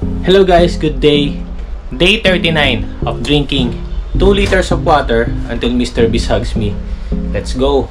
Hello guys, good day. Day 39 of drinking 2 liters of water until Mr. Beast hugs me. Let's go.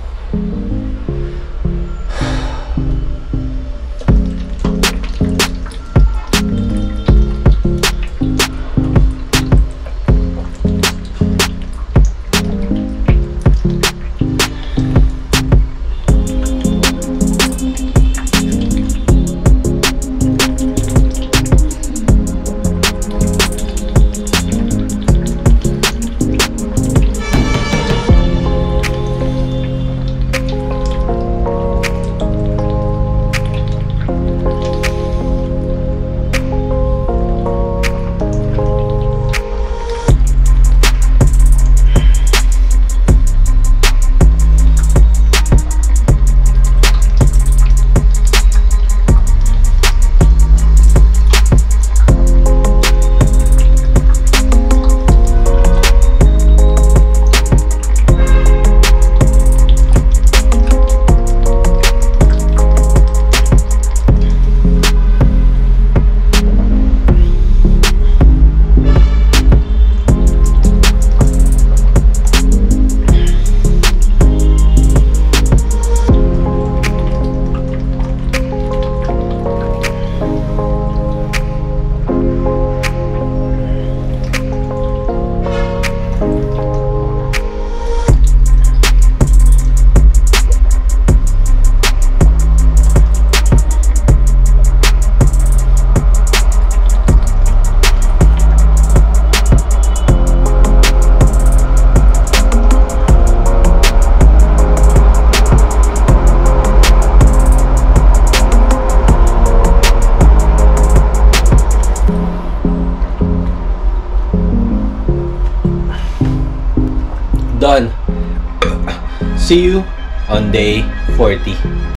Done. See you on day 40.